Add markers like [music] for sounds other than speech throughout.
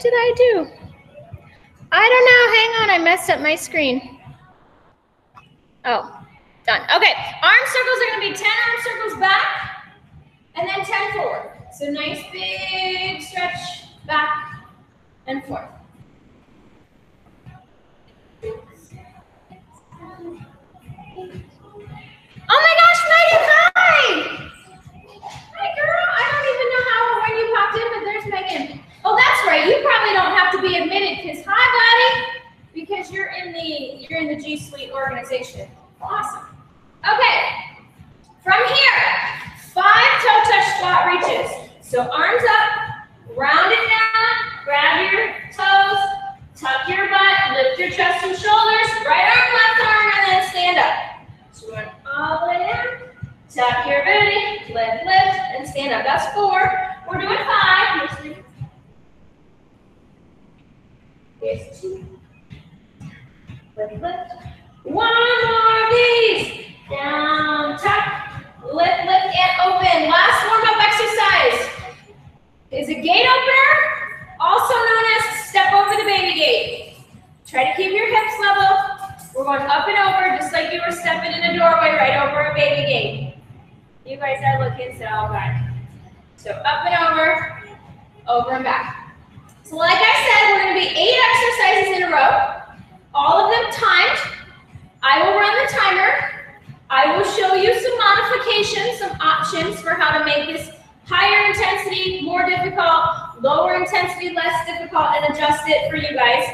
what did I do? I don't know. Hang on. I messed up my screen. Oh, done. Okay. Arm circles are going to be 10 arm circles back and then 10 forward. So nice big stretch back and forth. Because hi, buddy, because you're in the you're in the G Suite organization. Awesome. Okay. From here, five toe touch squat reaches. So arms up, round it down, grab your toes, tuck your butt, lift your chest and shoulders, right arm, left arm, and then stand up. So we're all the way down. Tuck your booty, lift, lift, and stand up. That's four. We're doing five. Here's two. Lift, lift. One more of these. Down, tuck, lift, lift, and open. Last warm-up exercise is a gate opener, also known as step over the baby gate. Try to keep your hips level. We're going up and over, just like you were stepping in a doorway right over a baby gate. You guys are looking so good. So up and over, over and back. So like I said, we're gonna be eight exercises in a row, all of them timed. I will run the timer. I will show you some modifications, some options for how to make this higher intensity, more difficult, lower intensity, less difficult, and adjust it for you guys.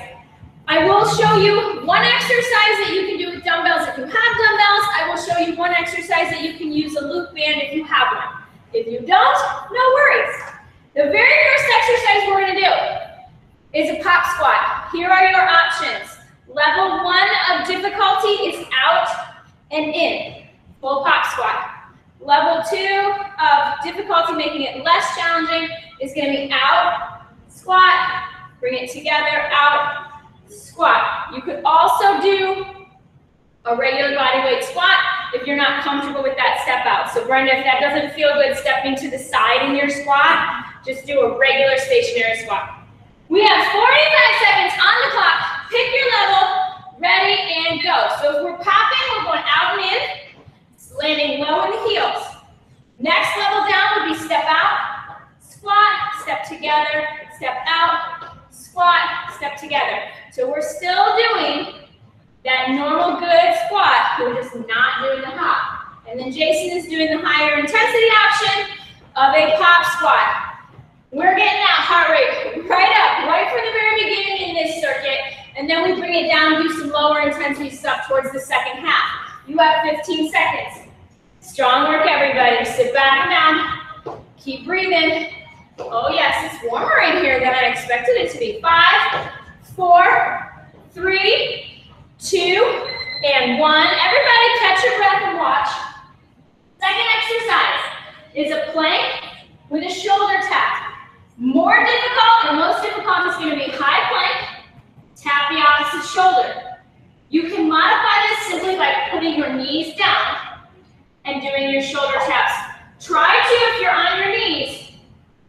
I will show you one exercise that you can do with dumbbells if you have dumbbells. I will show you one exercise that you can use a loop band if you have one. If you don't, no worries. The very first exercise we're gonna do is a pop squat. Here are your options. Level one of difficulty is out and in, full pop squat. Level two of difficulty, making it less challenging, is gonna be out, squat, bring it together, out, squat. You could also do a regular body weight squat if you're not comfortable with that step out. So Brenda, if that doesn't feel good stepping to the side in your squat, just do a regular stationary squat. We have 45 seconds on the clock. Pick your level, ready, and go. So if we're popping, we're going out and in, landing low in the heels. Next level down would be step out, squat, step together, step out, squat, step together. So we're still doing that normal good squat, we're just not doing the hop. And then Jason is doing the higher intensity option of a pop squat. We're getting that heart rate right up, right from the very beginning in this circuit, and then we bring it down, do some lower intensity stuff towards the second half. You have 15 seconds. Strong work, everybody. Sit back and down. Keep breathing. Oh yes, it's warmer in here than I expected it to be. Five, four, three, two, and one. Everybody catch your breath and watch. Second exercise is a plank with a shoulder tap. More difficult and most difficult is going to be high plank, tap the opposite shoulder. You can modify this simply by putting your knees down and doing your shoulder taps. Try to, if you're on your knees,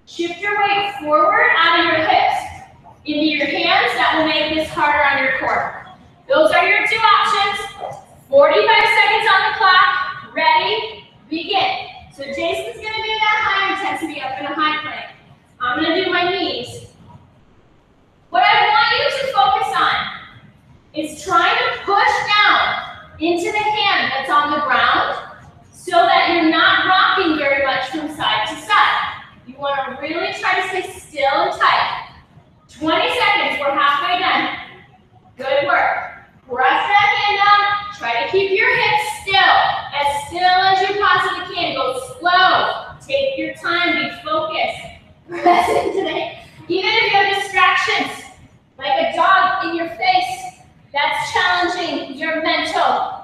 shift your weight forward out of your hips into your hands. That will make this harder on your core. Those are your two options. 45 seconds on the clock. Ready, begin. So Jason's gonna do that high intensity up in a high plank. I'm going to do my knees. What I want you to focus on is trying to push down into the hand that's on the ground so that you're not rocking very much from side to side. You want to really try to stay still and tight. 20 seconds, we're halfway done. Good work. Press that hand down. Try to keep your hips still, as still as you possibly can. Go slow. Take your time, be focused present today. Even if you have distractions, like a dog in your face, that's challenging your mental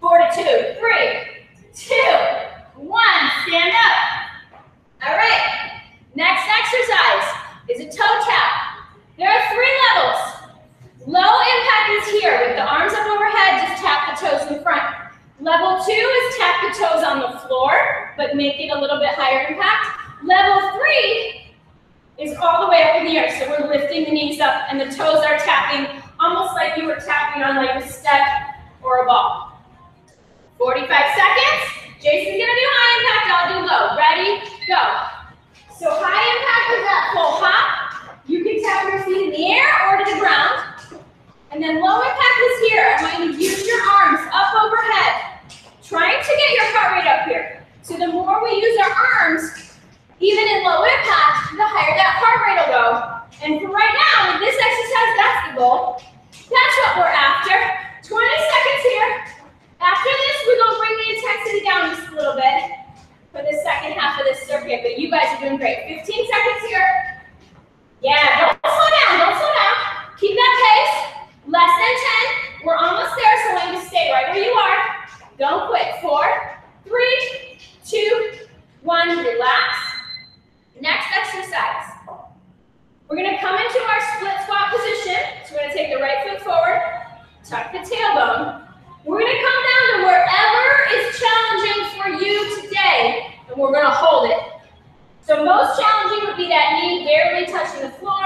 fortitude. Three, two, one, stand up. All right, next exercise is a toe tap. There are three levels. Low impact is here with the arms up overhead, just tap the toes in front. Level two is tap the toes on the floor, but make it a little bit higher impact. Level three is all the way up in the air, so we're lifting the knees up and the toes are tapping almost like you were tapping on like a step or a ball. 45 seconds. Jason's gonna do high impact, I'll do low. Ready, go. So high impact is that full hop. You can tap your feet in the air or to the ground. And then low impact is here. I want you to use your arms up overhead, trying to get your heart rate up here. So the more we use our arms, even in low impact, the higher that heart rate will go. And for right now, with this exercise, that's the goal. That's what we're after. 20 seconds here. After this, we're going to bring the intensity down just a little bit for the second half of this circuit, but you guys are doing great. 15 seconds here. Yeah, don't slow down, don't slow down. Keep that pace. Less than 10. We're almost there, so I want you to stay right where you are. Don't quit. Four, three, two, one. Relax. Exercise. We're going to come into our split squat position. So we're going to take the right foot forward, tuck the tailbone. We're going to come down to wherever is challenging for you today, and we're going to hold it. So most challenging would be that knee barely touching the floor.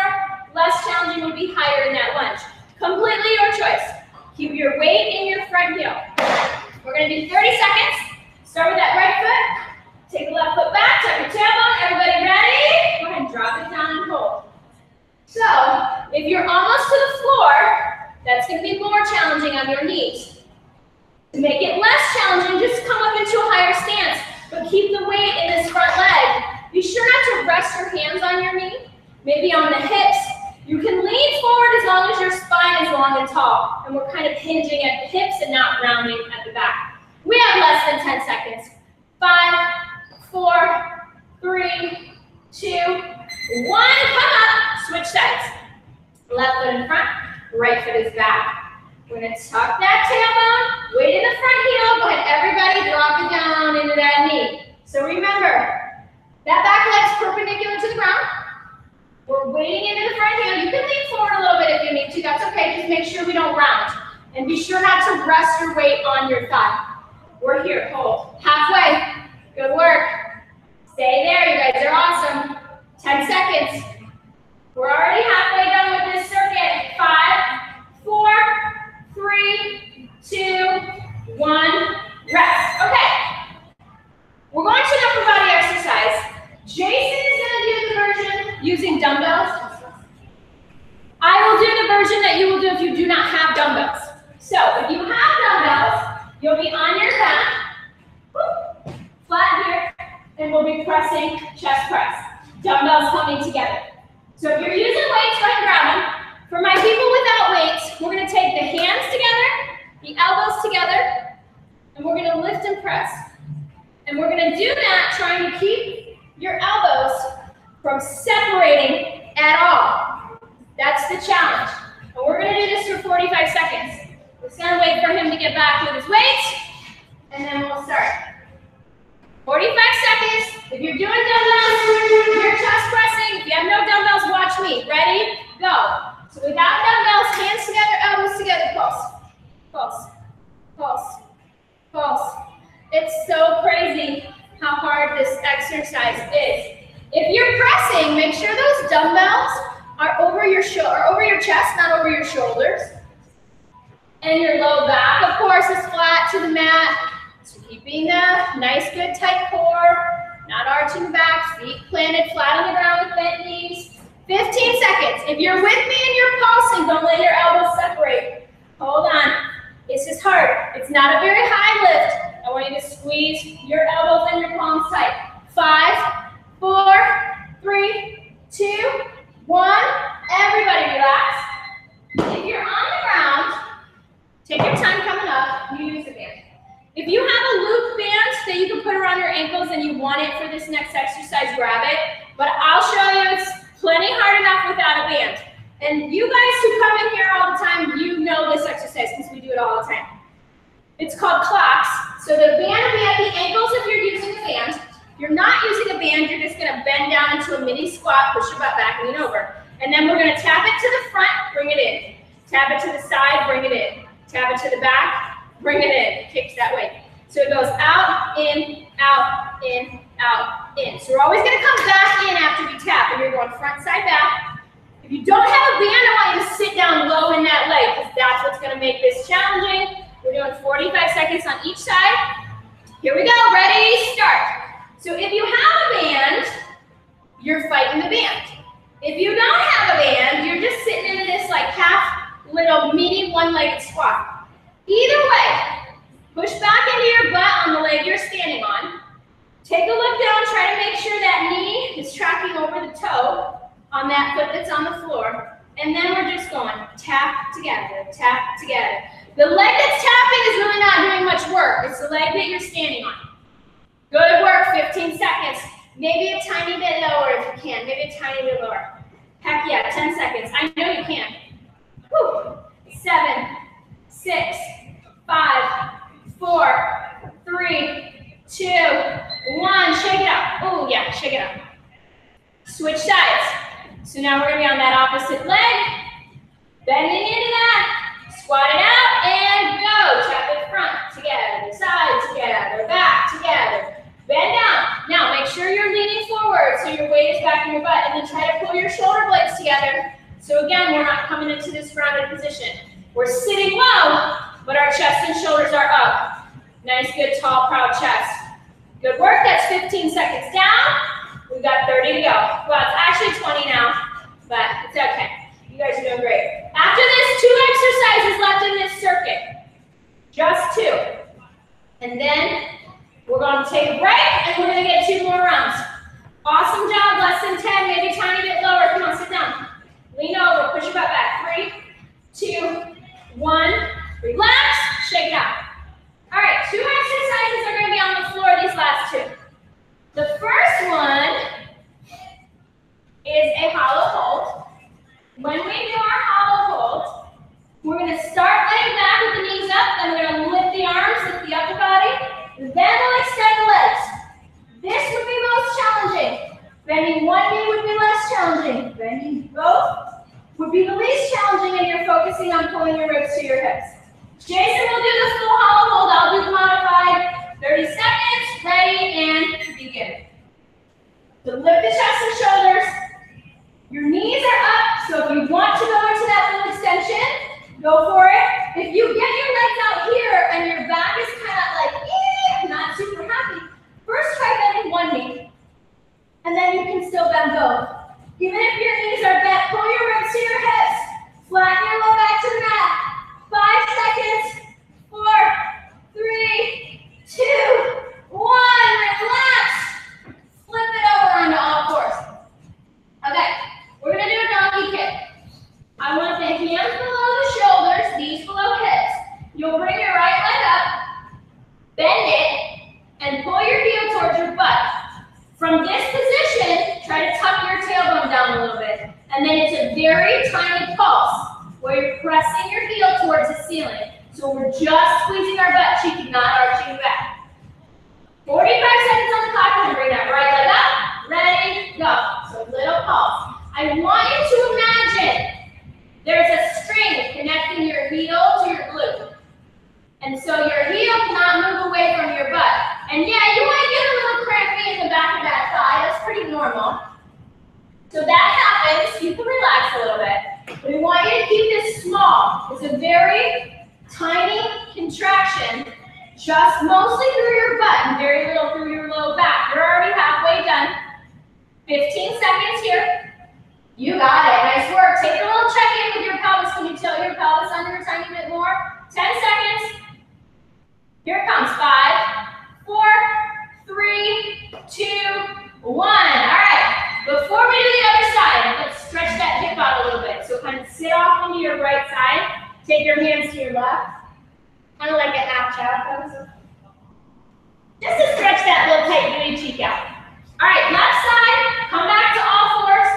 Less challenging would be higher in that lunge. Completely your choice. Keep your weight in your front heel. We're going to do 30 seconds. Start with that right foot. Take the left foot back, tuck your tailbone. Everybody ready? Go ahead and drop it down and hold. So, if you're almost to the floor, that's going to be more challenging on your knees. To make it less challenging, just come up into a higher stance, but keep the weight in this front leg. Be sure not to rest your hands on your knee, maybe on the hips, you can lean forward as long as your spine is long and tall, and we're kind of hinging at the hips and not rounding at the back. We have less than 10 seconds. Five, four, three, two, one. Come up, switch sides. Left foot in front, right foot is back. We're gonna tuck that tailbone, weight in the front heel. Go ahead, everybody drop it down into that knee. So remember, that back leg's perpendicular to the ground. We're wading into the front heel. You can lean forward a little bit if you need to. That's okay. Just make sure we don't round. And be sure not to rest your weight on your thigh. We're here. Hold. Halfway. Good work. Stay there. You guys are awesome. 10 seconds. We're already halfway done with this circuit. Five, four, three, two, one. Rest. Okay. We're going to an upper body exercise. Jason is going to do the version using dumbbells. I will do the version that you will do if you do not have dumbbells. So if you have dumbbells, you'll be on your back, flat here, and we'll be pressing chest press. Dumbbells coming together. So if you're using weights, go ahead and grab them. For my people without weights, we're going to take the hands together, the elbows together, and we're going to lift and press. And we're going to do that trying to keep your elbows from separating at all. That's the challenge. And we're going to do this for 45 seconds. We're just to wait for him to get back with his weights, and then we'll start. 45 seconds. You're doing dumbbells, you're chest pressing. If you have no dumbbells, watch me. Ready? Go. So without dumbbells, hands together, elbows together, pulse. Pulse. Pulse. Pulse. It's so crazy how hard this exercise is. If you're pressing, make sure those dumbbells are over your shoulder, over your chest, not over your shoulders. And your low back, of course, is flat to the mat. So keeping a nice, good, tight core, not arching back, feet planted flat on the ground with bent knees. 15 seconds. If you're with me and you're pulsing, don't let your elbows separate. Hold on. This is hard. It's not a very high lift. I want you to squeeze your elbows and your palms tight. Five, four, three, two, one. Everybody relax. If you're on the ground, take your time coming up. You use. If you have a loop band that you can put around your ankles and you want it for this next exercise, grab it. But I'll show you it's plenty hard enough without a band. And you guys who come in here all the time, you know this exercise because we do it all the time. It's called clocks. So the band will be at the ankles if you're using a band. If you're not using a band, you're just gonna bend down into a mini squat, push your butt back, lean over. And then we're gonna tap it to the front, bring it in. Tap it to the side, bring it in. Tap it to the back, bring it in. Kicks that way. So it goes out, in, out, in, out, in. So we're always gonna come back in after we tap, and you're going front, side, back. If you don't have a band, I want you to sit down low in that leg, because that's what's gonna make this challenging. We're doing 45 seconds on each side. Here we go, ready, start. So if you have a band, you're fighting the band. If you don't have a band, you're just sitting into this like half little mini one-legged squat. Either way, Push back into your butt on the leg you're standing on. Take a look down, try to make sure that knee is tracking over the toe on that foot that's on the floor. And then we're just going tap together, tap together. The leg that's tapping is really not doing much work. It's the leg that you're standing on. Good work, 15 seconds. Maybe a tiny bit lower if you can, maybe a tiny bit lower. Heck yeah, 10 seconds. I know you can. Whew. Seven, six, five, four, three, two, one. Shake it out. Oh, yeah, shake it out. Switch sides. So now we're going to be on that opposite leg. Bending into that. Squat it out and go. Tap it front together, side together, back together. Bend down. Now make sure you're leaning forward so your weight is back in your butt and then try to pull your shoulder blades together. So again, we're not coming into this grounded position. We're sitting low, but our chest and shoulders are up. Nice, good, tall, proud chest. Good work. That's 15 seconds down. We've got 30 to go. Well, it's actually 20 now, but it's okay. You guys are doing great. After this, two exercises left in this circuit. Just two. And then we're going to take a break, and we're going to get two more rounds. Awesome job. Less than 10, maybe a tiny bit lower. Come on, sit down. Lean over. Push your butt back. Three, two, one. Relax, shake it out. All right, two exercises are going to be on the floor, these last two. The first one is a hollow hold. When we do our hollow hold, we're going to start laying back with the knees up, then we're going to lift the arms, lift the upper body, then we'll extend the legs. This would be most challenging. Bending one knee would be less challenging. Bending both would be the least challenging and you're focusing on pulling your ribs to your hips. Jason will do the full hollow hold. I'll do the modified. 30 seconds, ready, and begin. So lift the chest and shoulders. Your knees are up, so if you want to go into that full extension, go for it. If you get your legs out here and your back is kind of like, eh, not super happy, first try bending one knee, and then you can still bend both. Even if your knees are bent, pull your ribs to your hips. Flatten your low back to the mat. Five seconds. Four, three, two, one. Relax. Flip it over onto all fours. Okay, we're gonna do a donkey kick. I want the hands below the shoulders, knees below hips. You'll bring your right leg up, bend it, and pull your heel towards your butt. From this position, try to tuck your tailbone down a little bit. And then it's a very tiny pulse where you're pressing your heel towards the ceiling. So we're just squeezing our butt cheek, not arching back. 45 seconds on the clock, and bring that right leg up. Ready, go. So little pulse. I want you to imagine there's a string connecting your heel to your glute. And so your heel cannot move away from your butt. And yeah, you might get a little crampy in the back of that thigh. That's pretty normal. So that happens. You can relax a little bit. We want you to keep this small. It's a very tiny contraction, just mostly through your butt and very little through your low back. You're already halfway done. 15 seconds here. You got it. Nice work. Take a little check-in with your pelvis. Can you tilt your pelvis under a tiny bit more? 10 seconds. Here it comes. Five, four, three, two, one. All right. Before we do the other side, let's stretch that hip out a little bit. So kind of sit off into your right side. Take your hands to your left. Kind of like a half pose. Just to stretch that little tight booty cheek out. All right, left side. Come back to all fours.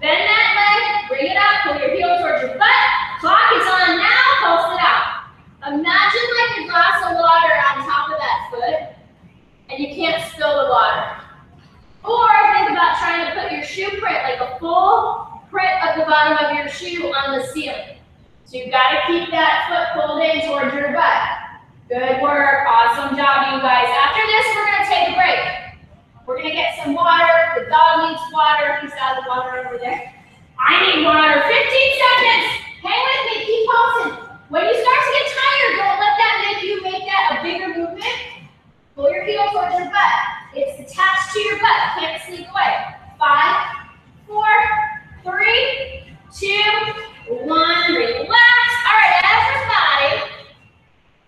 Bend that leg. Bring it up. Pull your heel towards your butt. Clock is on now pulse it out. Imagine like a glass of water on top of that foot, and you can't spill the water. Or think about trying to put your shoe print, like a full print of the bottom of your shoe on the ceiling. So you've got to keep that foot pulled in towards your butt. Good work. Awesome job, you guys. After this, we're going to take a break. We're going to get some water. The dog needs water. He's out of the water over there. I need water. 15 seconds. Hang with me. Keep pulsing. When you start to get tired, don't let that make you make that a bigger movement. Pull your heel towards your butt. It's attached to your butt. Can't sneak away. Five, four, three, two, one, relax. All right, everybody.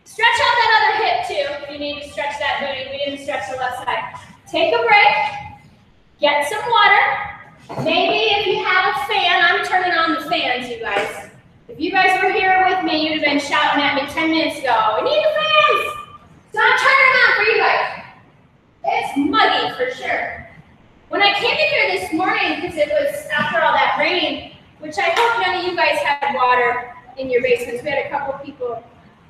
Stretch out that other hip too. If you need to stretch that booty, we didn't stretch the left side. Take a break. Get some water. Maybe if you have a fan, I'm turning on the fans, you guys. If you guys were here with me, you'd have been shouting at me 10 minutes ago, we need the fans. So I'm turning on for you guys. It's muggy for sure. When I came in here this morning, because it was after all that rain, which I hope none of you guys had water in your basements. We had a couple people,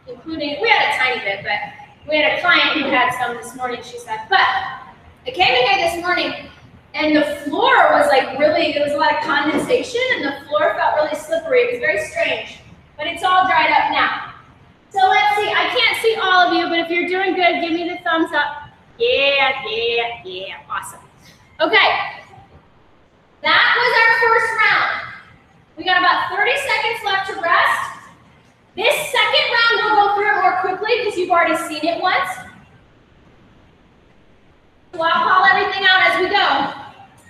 including, we had a tiny bit, but we had a client who had some this morning, she said. But I came in here this morning and the floor was like really, there was a lot of condensation and the floor felt really slippery. It was very strange, but it's all dried up now. So let's see, I can't see all of you, but if you're doing good, give me the thumbs up. Yeah, yeah, yeah, awesome. Okay, that was our first round. We got about 30 seconds left to rest. This second round, we'll go through it more quickly because you've already seen it once. So I'll call everything out as we go,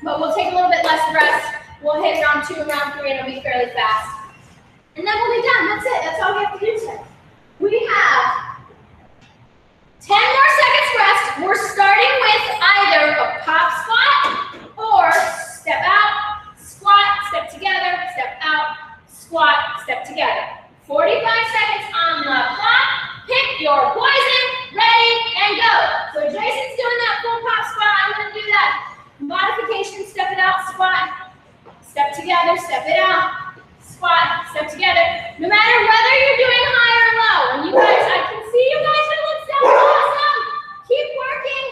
but we'll take a little bit less rest. We'll hit round two and round three, and it'll be fairly fast. And then we'll be done. That's it. That's all we have to do today. We have 10 more seconds rest. We're starting with either a pop squat or step out, squat, step together, step out, squat, step together. 45 seconds on the clock. Pick your poison, ready, and go. So Jason's doing that full pop squat. I'm going to do that modification, step it out, squat, step together, step it out, squat, step together. No matter whether you're doing high or low, and you guys, I can see you guys, it looks so awesome. Keep working.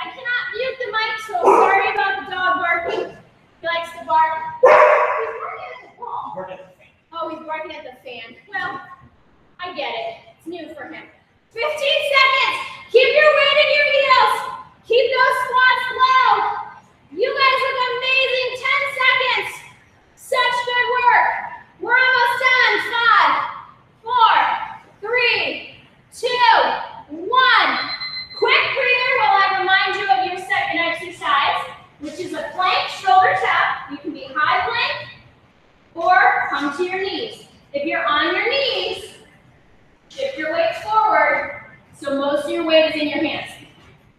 I cannot mute the mic, so sorry about the dog barking. He likes to bark. He's barking at the wall. Oh, he's barking at the fan. Well, I get it. It's new for him. 15 seconds. Keep your weight in your heels. Keep those squats low. You guys look amazing. 10 seconds. Such good work. We're almost done. Five, four, three, two, one. Quick breather while I remind you of your second exercise, which is a plank shoulder tap. You can be high plank or come to your knees. If you're on your knees, shift your weight forward so most of your weight is in your hands.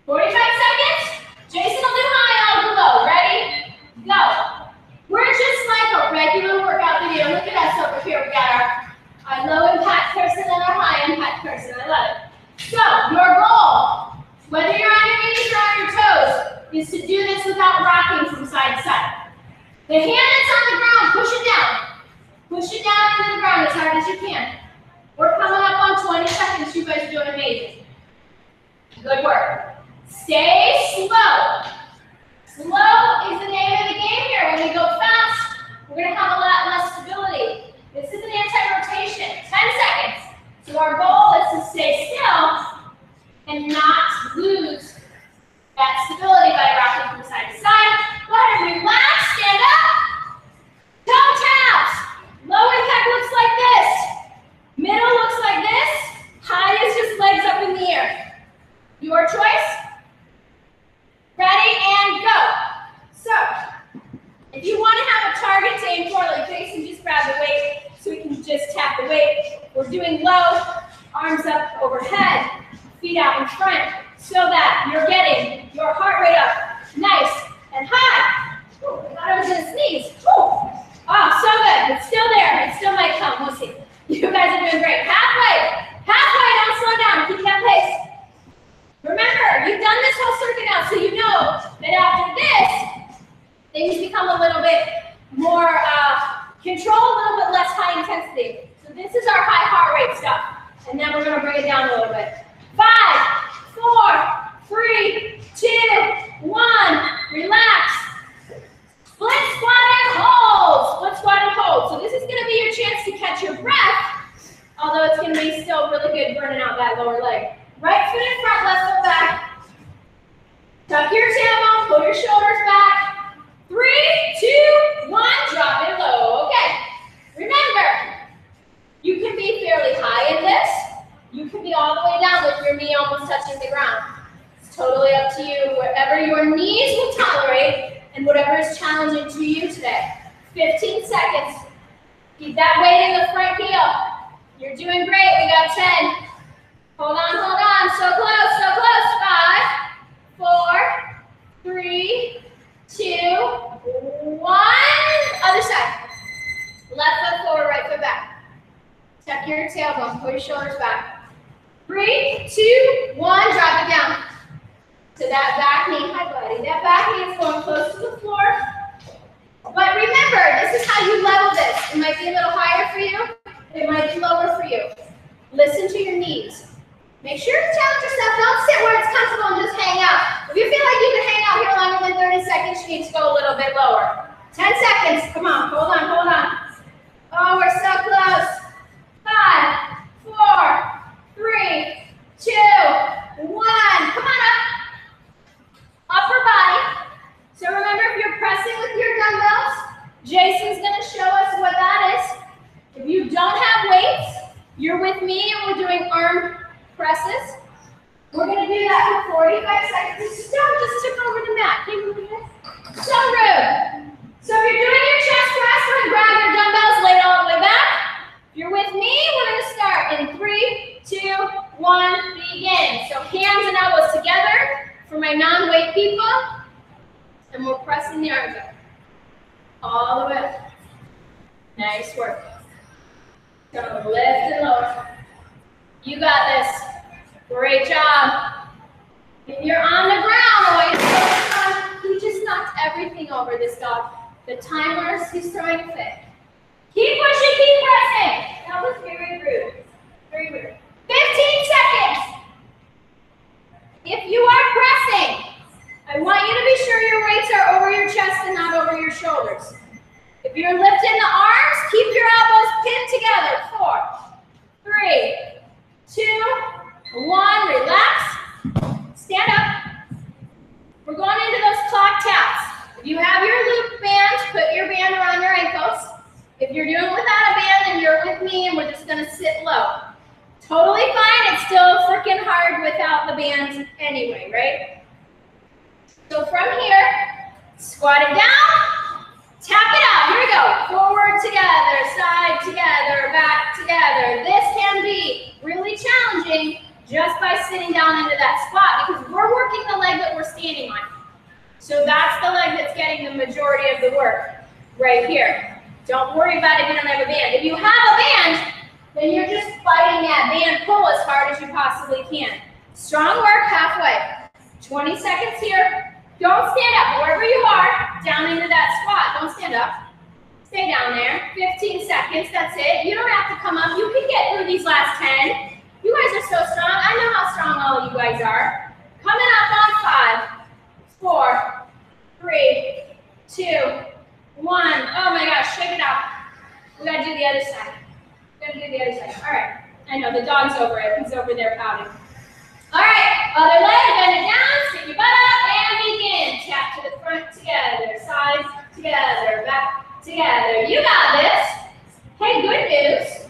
45 seconds. Jason will do high, I'll do low. Ready? Go. We're just like a regular workout video. Look at us over here. We got our, our low impact person and our high impact person. I love it. So, your goal, whether you're on your knees or on your toes, is to do this without rocking from side to side. The hand that's on the ground, push it down. Push it down into the ground as hard as you can. We're coming up on 20 seconds. You guys are doing amazing. Good work. Stay slow. Slow is the name of the game here. When we go fast, we're going to have a lot less stability. This is an anti-rotation. 10 seconds. So our goal is to stay still and not lose that stability by rocking from side to side. Go ahead and relax, stand up. Toe taps. Low impact looks like this. Middle looks like this. High is just legs up in the air. Your choice. Ready and go. So, if you want to have a target to aim for, like Jason just grab the weight so we can just tap the weight. We're doing low, arms up overhead, feet out in front, so that you're getting your heart rate up nice and high. Ooh, I thought I was going to sneeze. Ooh. Oh, so good. It's still there. It still might come. We'll see. You guys are doing great. Halfway. Halfway. Don't slow down. Keep that pace. Remember, you've done this whole circuit now, so you know that after this, things become a little bit more uh, control, a little bit less high intensity. So this is our high heart rate stuff. And then we're going to bring it down a little bit. Five, four, going to sit low. Totally fine. It's still freaking hard without the bands anyway, right? So from here, squat it down, tap it out. Here we go. Forward together, side together, back together. This can be really challenging just by sitting down into that squat because we're working the leg that we're standing on. So that's the leg that's getting the majority of the work right here. Don't worry about if you don't have a band. If you have a band, then you're just fighting that band pull as hard as you possibly can. Strong work halfway. 20 seconds here. Don't stand up. Wherever you are, down into that squat. Don't stand up. Stay down there. 15 seconds. That's it. You don't have to come up. You can get through these last 10. You guys are so strong. I know how strong all of you guys are. Coming up on five, four, three, two, one. Oh my gosh, shake it out. We gotta do the other side. Going to do the other side. All right. I know, the dog's over it. He's over there pouting. All right. Other leg, bend it down, stick your butt up, and begin. Tap to the front together, sides together, back together. You got this. Hey, good news.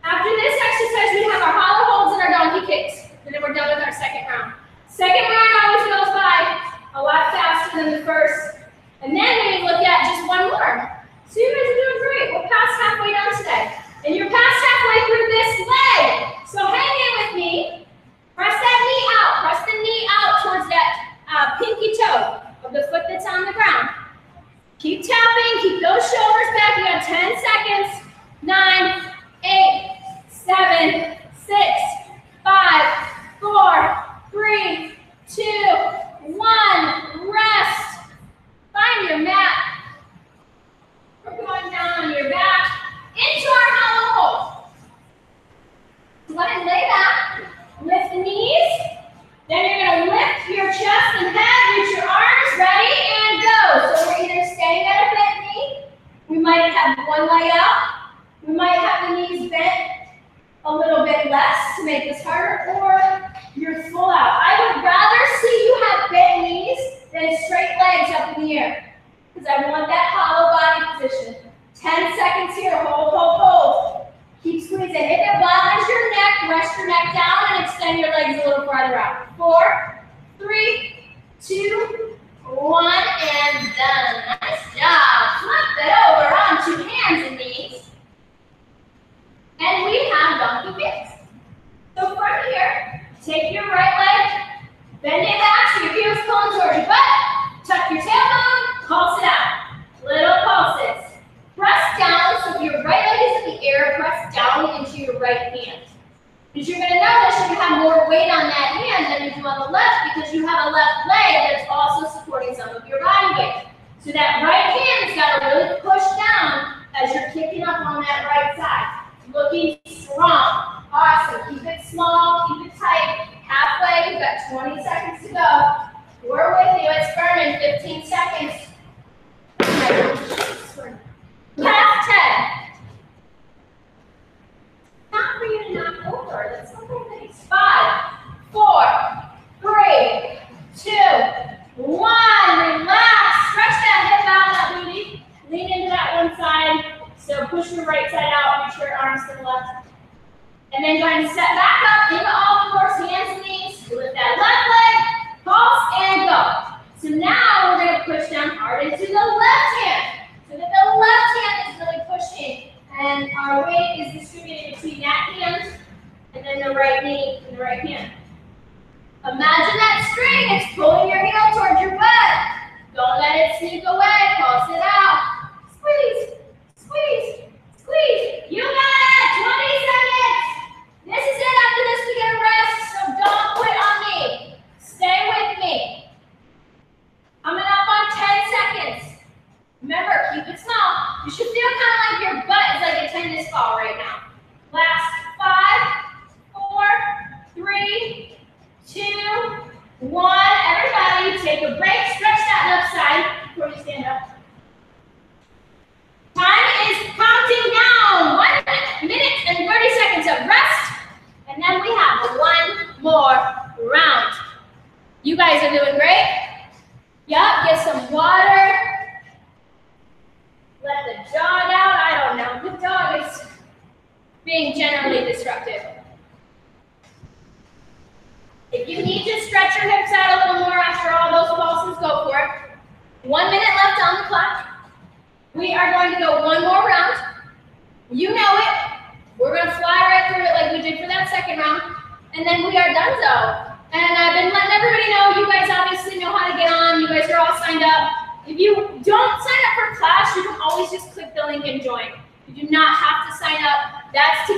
After this exercise, we have our hollow holds and our donkey.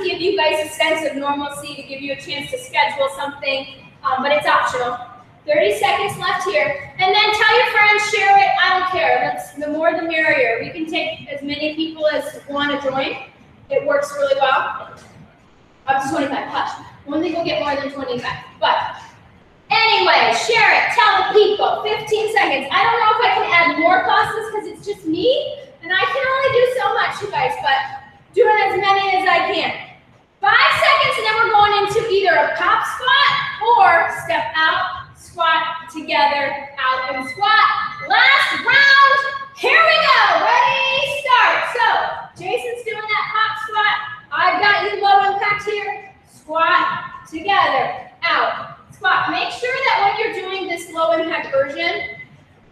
give you guys a sense of normalcy, to give you a chance to schedule something, um, but it's optional. 30 seconds left here. And then tell your friends, share it, I don't care. That's, the more the merrier. We can take as many people as want to join. It works really well. Up to 25, hush. we'll get more than 25. But anyway, share it, tell the people, 15 seconds. I don't know if I can add more classes because it's just me, and I can only do so much, you guys, but doing as many as I can. Five seconds, and then we're going into either a pop squat or step out, squat together, out and squat. Last round. Here we go. Ready, start. So Jason's doing that pop squat. I've got you low impact here. Squat together, out, squat. Make sure that when you're doing this low impact version,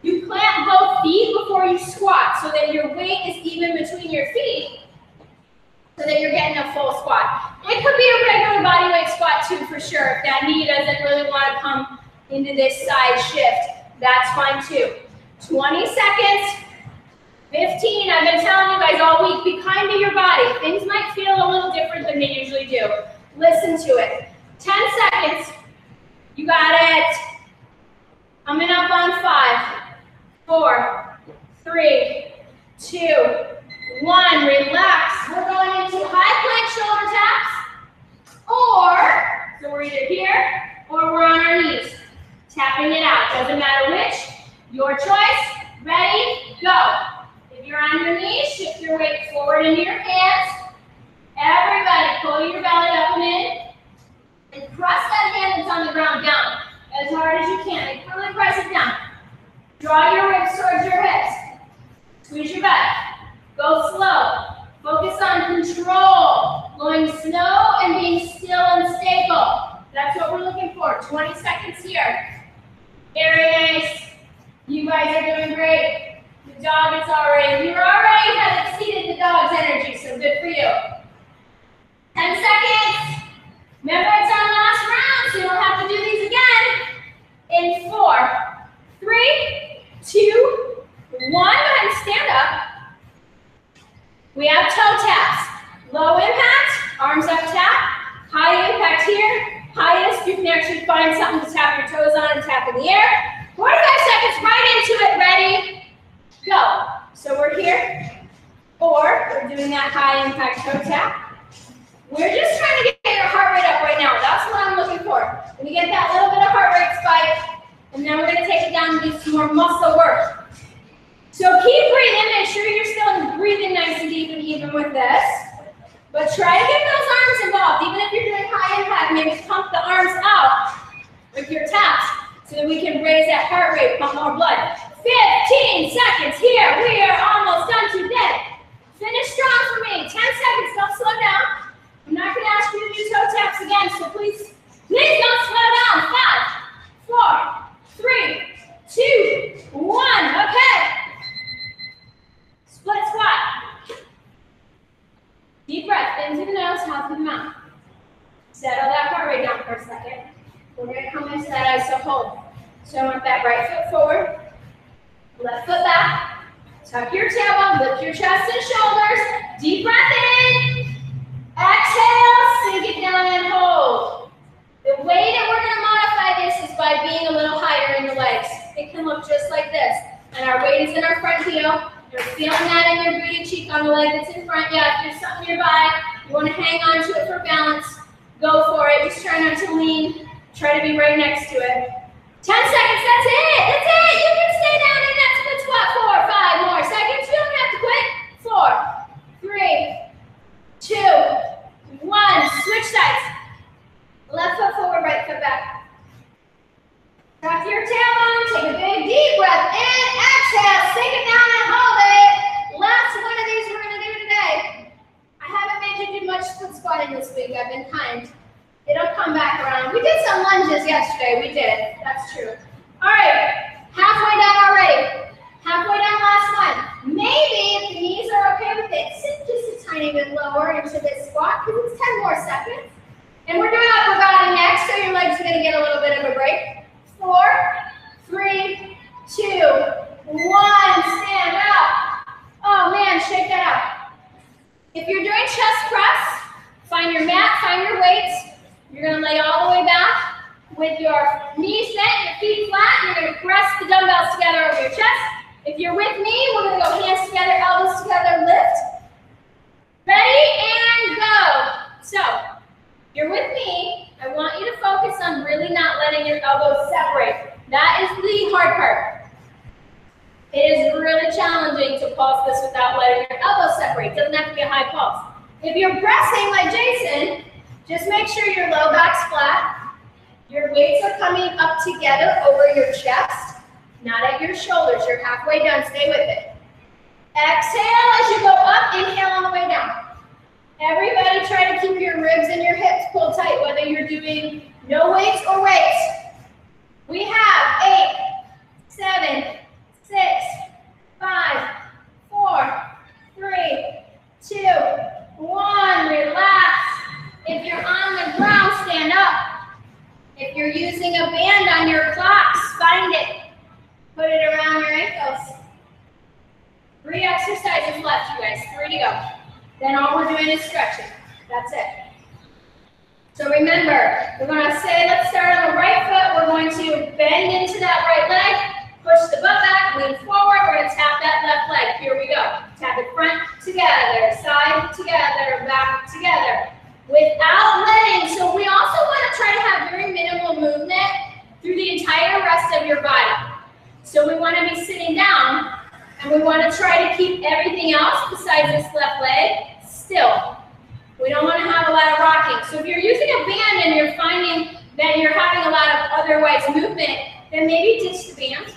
you plant both feet before you squat so that your weight is even between your feet so that you're getting a full squat. It could be a regular bodyweight squat too for sure. If that knee doesn't really want to come into this side shift, that's fine too. 20 seconds, 15. I've been telling you guys all week, be kind to your body. Things might feel a little different than they usually do. Listen to it. 10 seconds. You got it. Coming up on five, four, three, for. When you get that little bit of heart rate spike, and then we're gonna take it down and do some more muscle work. So keep breathing, make sure you're still breathing nice and deep and even with this. But try to get those arms involved, even if you're doing high impact, maybe pump the arms out with your taps so that we can raise that heart rate, pump more blood. 15 seconds here. We are almost done today. Finish strong for me. 10 seconds, don't slow down. I'm not gonna ask you to do toe taps again, so please, please don't slow down. Five, four, three, two, one. Okay. Split squat. Deep breath, in through the nose, out through the mouth. Settle that heart rate down for a second. We're gonna come into that iso hold. So I want that right foot forward, left foot back. Tuck your tailbone, lift your chest and shoulders. Deep breath in. Exhale, sink it down and hold. The way that we're gonna modify this is by being a little higher in the legs. It can look just like this. And our weight is in our front heel. You're feeling that in your booty cheek on the leg that's in front. Yeah, if there's something nearby, you want to hang on to it for balance, go for it. Just try not to lean. Try to be right next to it. 10 seconds, that's it. That's it. You can stay down in that split squat. Four, five more seconds. You don't have to quit. Four, three, two, one. Switch sides. Left foot forward, right foot back. Tuck your tailbone, take a big deep breath in, exhale, sink it down and hold it. Last one of these we're gonna do today. I haven't made you do much split squatting this week, I've been kind. It'll come back around. We did some lunges yesterday, we did, that's true. All right, halfway done already. Halfway done last one. Maybe if the knees are okay with it, sit just a tiny bit lower into this squat because it's 10 more seconds. And we're doing upper body next, so your legs are gonna get a little bit of a break four, three, two, one. Stand up. Oh man, shake that out. If you're doing chest press, find your mat, find your weights. You're gonna lay all the way back with your knees bent, your feet flat. You're gonna press the dumbbells together over your chest. If you're with me, we're gonna go hands together, elbows together, lift. Ready and go. So, you're with me. I want you to focus on really not letting your elbows separate. That is the hard part. It is really challenging to pulse this without letting your elbows separate. It doesn't have to be a high pulse. If you're pressing like Jason, just make sure your low back's flat. Your weights are coming up together over your chest, not at your shoulders. You're halfway done. Stay with it. Exhale as you go up. Inhale on the way down. Everybody try to keep your ribs and your hips pulled tight, whether you're doing no weights or weights. We have eight, seven, six, five, four, three, two, one. Relax. If you're on the ground, stand up. If you're using a band on your clocks, find it. Put it around your ankles. Three exercises left, you guys. Three to go. Then all we're doing is stretching. That's it. So remember, we're going to say, let's start on the right foot. We're going to bend into that right leg, push the butt back, lean forward. We're going to tap that left leg. Here we go. Tap it front together, side together, back together. Without letting, so we also want to try to have very minimal movement through the entire rest of your body. So we want to be sitting down and we want to try to keep everything else besides this left leg still. We don't want to have a lot of rocking. So if you're using a band and you're finding that you're having a lot of otherwise movement, then maybe ditch the band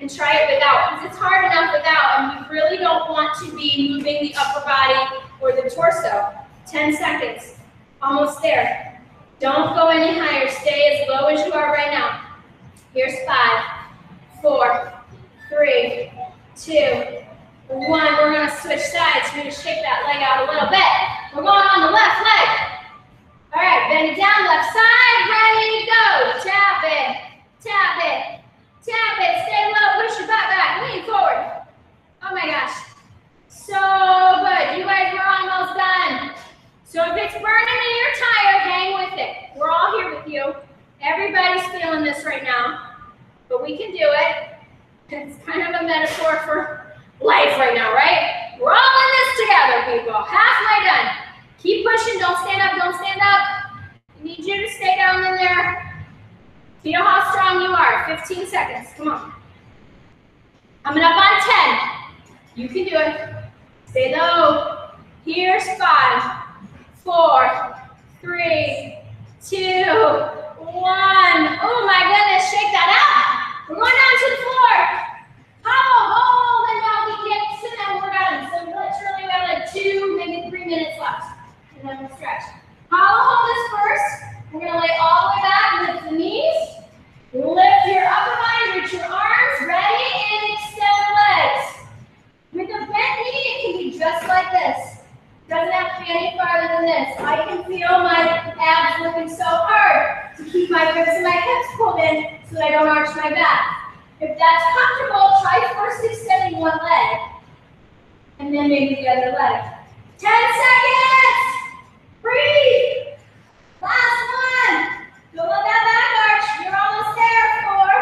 and try it without because it's hard enough without and we really don't want to be moving the upper body or the torso. 10 seconds. Almost there. Don't go any higher. Stay as low as you are right now. Here's five, four, three, two, one. We're gonna switch sides. We're gonna shake that leg out a little bit. We're going on the left leg. All right, bend it down, left side, ready to go. Tap it, tap it, tap it. Stay low, push your butt back, lean forward. Oh my gosh. So good. You guys we're almost done. So if it's burning and you're tired, hang with it. We're all here with you. Everybody's feeling this right now, but we can do it. It's kind of a metaphor for life right now, right? We're all in this together, people. Halfway done. Keep pushing. Don't stand up. Don't stand up. I need you to stay down in there. Feel how strong you are. 15 seconds. Come on. Coming up on 10. You can do it. Stay low. Here's five, four, three, two, one. Oh my goodness, shake that out. We're going down to the floor. Hollow, hold, and donkey kicks, and then we're. So literally we have like two, maybe three minutes left. And then we'll stretch. Hollow hold is first. We're gonna lay all the way back, lift the knees. Lift your upper body, reach your arms, ready, and extend the legs. With a bent knee, it can be just like this. Doesn't have to be any farther than this. I can feel my abs working so hard my ribs and my hips pulled in so that I don't arch my back. If that's comfortable, try first extending one leg and then maybe the other leg. 10 seconds! Breathe! Last one! Don't let that back arch. You're almost there. Four,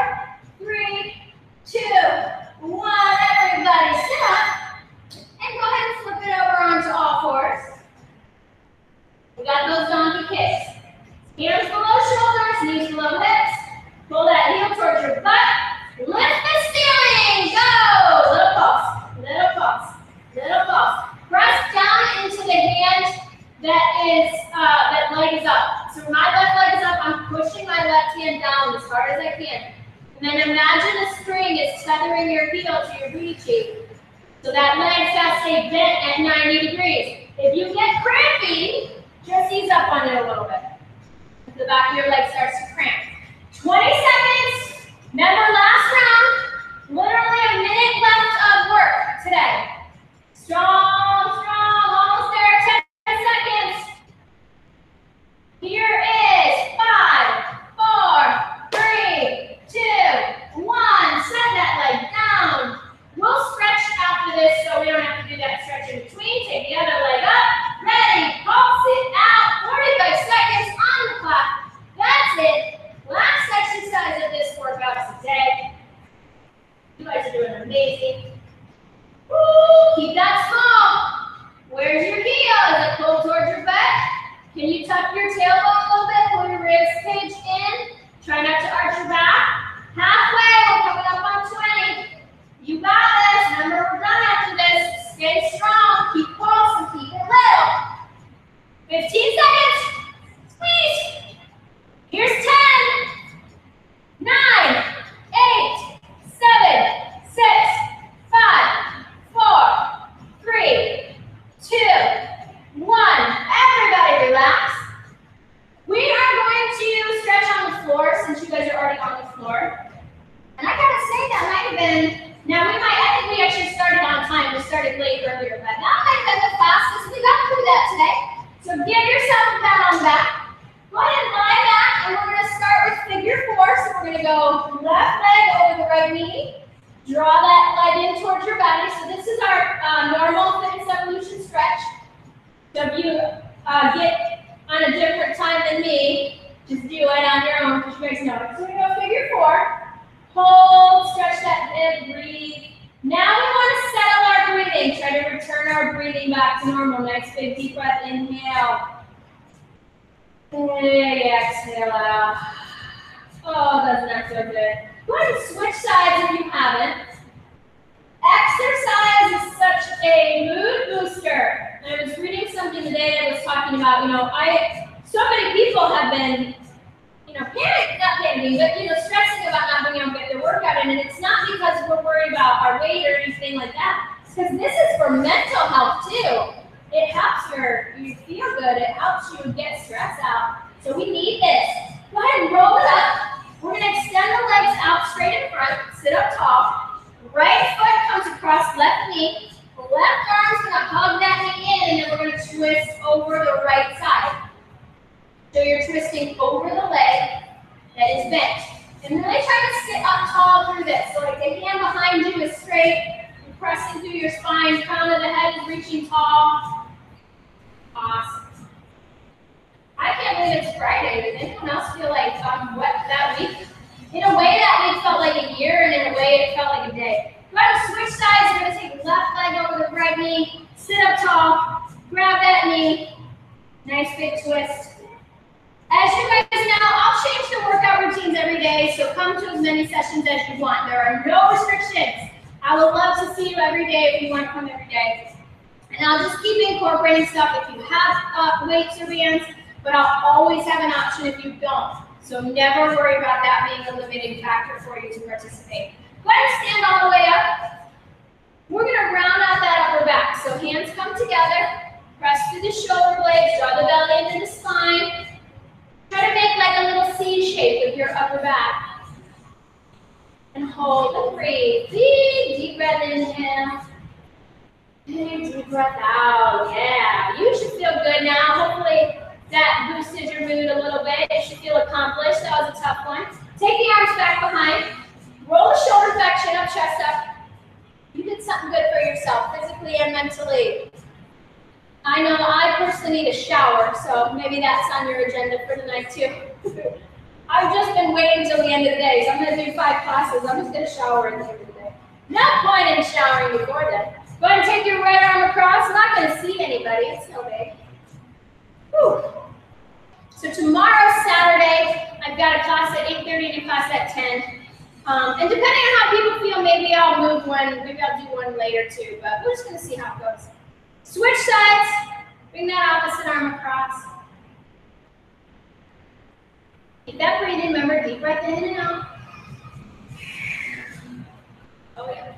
three, two, one. Everybody sit up and go ahead and flip it over onto all fours. We got those donkey kicks. Hands below shoulders, knees below hips. Pull that heel towards your butt. Lift the ceiling. Go. Little pulse. Little pulse. Little pulse. Press down into the hand that is uh, that leg is up. So my left leg is up. I'm pushing left hand down as hard as I can. And then imagine a string is tethering your heel to your booty cheek. So that leg's got to stay bent at 90 degrees. If you get crampy, just ease up on it a little bit. The back of your leg starts to cramp. 20 seconds. Remember last round, literally a minute left of work today. Strong, strong, almost there. 10 seconds. Here is five, four, three, two, one. Set that leg down. We'll stretch after this so we don't have to do that stretch in between. Take the other leg up. Ready, pulse it out. 45 seconds on the clock. That's it. Last exercise of this workout today. You guys are doing amazing. Woo, keep that small. Where's your heel? Is it pulled towards your butt? Can you tuck your tailbone a little bit? Pull your ribs pinch in. Try not to arch your back. Halfway, we're coming up on 20. You got this. Remember, we're done after this. Stay strong. Keep pulse and keep it little. 15 seconds. Squeeze. Here's 10. 9, 8, 7, 6, 5, 4, 3, 2, 1. Everybody relax. We are going to stretch on the floor since you guys are already on the floor. And I gotta say, that might have been, now we might, I think we actually started on time. We started late earlier, but that might have been the fastest we got through that today. So give yourself a pat on the back. Go ahead and lie back, and we're gonna start with figure four. So we're gonna go left leg over the right knee. Draw that leg in towards your belly. So this is our uh, normal fitness evolution stretch. So if you uh, get on a different time than me, just do it on your own because you guys know it. So gonna go figure four. Hold, stretch that hip, breathe. Now we want to settle our breathing. Try to return our breathing back to normal. Nice big deep breath. Inhale. Big exhale out. Oh, doesn't that feel good? Go ahead and switch sides if you haven't. Exercise is such a mood booster. And I was reading something today that was talking about, you know, I so many people have been, you know, panic, not panicking, but you know, stressing about not being able to get their workout in. And it's not because we're worried about our weight or anything like that. It's because this is for mental health too. It helps your you feel good. It helps you get stress out. So we need this. Go ahead and roll it up. We're gonna extend the legs out straight in front, sit up tall. Right foot comes across left knee. Left arm's gonna hug that knee in, and then we're gonna twist over the right side. So you're twisting over the leg that is bent. And really try to sit up tall through this. So like the hand behind you is straight, you're pressing through your spine, crown of the head is reaching tall. Awesome. I can't believe it's Friday. Does anyone else feel like um, what that week? In a way, that week felt like a year, and in a way, it felt like a day. We're going to switch sides. We're going to take left leg right knee, sit up tall, grab that knee. Nice big twist. As you guys know, I'll change the workout routines every day, so come to as many sessions as you want. There are no restrictions. I would love to see you every day if you want to come every day. And I'll just keep incorporating stuff if you have uh, weights or bands, but I'll always have an option if you don't. So never worry about that being a limiting factor for you to participate. Go ahead and stand all the way up. We're gonna round out that upper back. So hands come together, press through the shoulder blades, draw the belly into the spine. Try to make like a little C shape with your upper back. And hold and breathe. Big deep breath inhale. Big deep breath out. Yeah, you should feel good now. Hopefully that boosted your mood a little bit. You should feel accomplished. That was a tough one. Take the arms back behind. Roll the shoulders back, chin up, chest up. You did something good for yourself, physically and mentally. I know I personally need a shower, so maybe that's on your agenda for tonight too. [laughs] I've just been waiting till the end of the day, so I'm gonna do five classes. I'm just gonna shower at the end of the day. No point in showering before then. Go ahead and take your right arm across. I'm not gonna see anybody, it's no big. Whew. So tomorrow, Saturday, I've got a class at 8.30 and a class at 10. Um, and depending on how people feel, maybe I'll move one, maybe I'll do one later too, but we're just gonna see how it goes. Switch sides, bring that opposite arm across. Keep that breathing, remember, deep breath in and out. Oh yeah.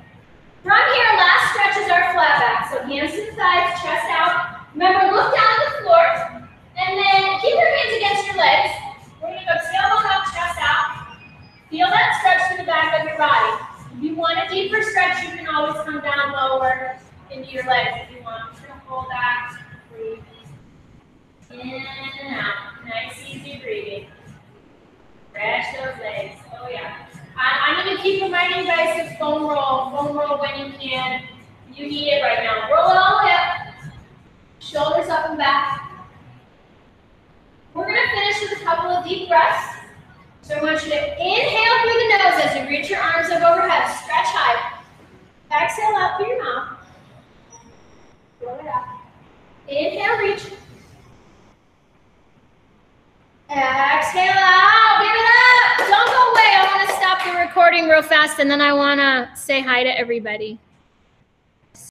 From here, last stretch is our flat back. So hands to the sides, chest out. Remember, look down at the floor, and then keep your hands against your legs. Feel that stretch through the back of your body. If you want a deeper stretch, you can always come down lower into your legs if you want. Just gonna hold that. Breathe. In and out. Nice, easy breathing. Stretch those legs. Oh yeah. I, I'm gonna keep reminding you guys to foam roll. Foam roll when you can. You need it right now. Roll it all the way up. Shoulders up and back. We're gonna finish with a couple of deep breaths. So I want you to inhale through the nose as you reach your arms up overhead. Stretch high. Exhale out through your mouth. It. Inhale, reach. Exhale out. Give it up. Don't go away. I want to stop the recording real fast and then I want to say hi to everybody.